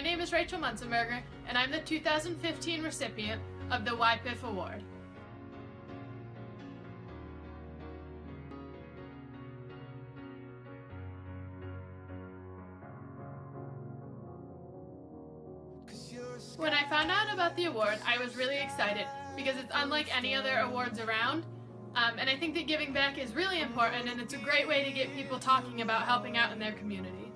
My name is Rachel Munzenberger, and I'm the 2015 recipient of the YPIF Award. When I found out about the award, I was really excited because it's unlike any other awards around. Um, and I think that giving back is really important and it's a great way to get people talking about helping out in their community.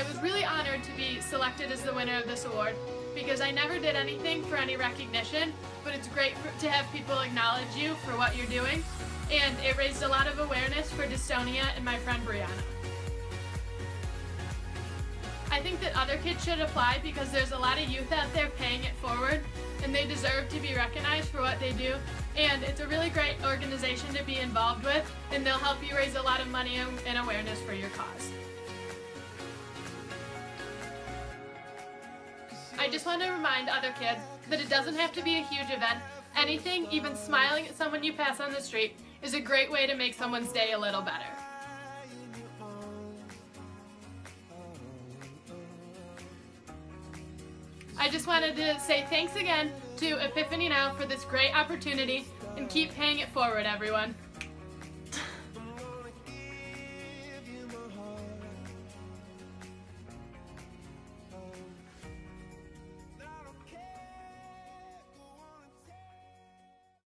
I was really honored to be selected as the winner of this award because I never did anything for any recognition, but it's great for, to have people acknowledge you for what you're doing, and it raised a lot of awareness for dystonia and my friend Brianna. I think that other kids should apply because there's a lot of youth out there paying it forward, and they deserve to be recognized for what they do, and it's a really great organization to be involved with, and they'll help you raise a lot of money and awareness for your cause. Just want to remind other kids that it doesn't have to be a huge event. Anything, even smiling at someone you pass on the street, is a great way to make someone's day a little better. I just wanted to say thanks again to Epifany Now for this great opportunity and keep paying it forward, everyone.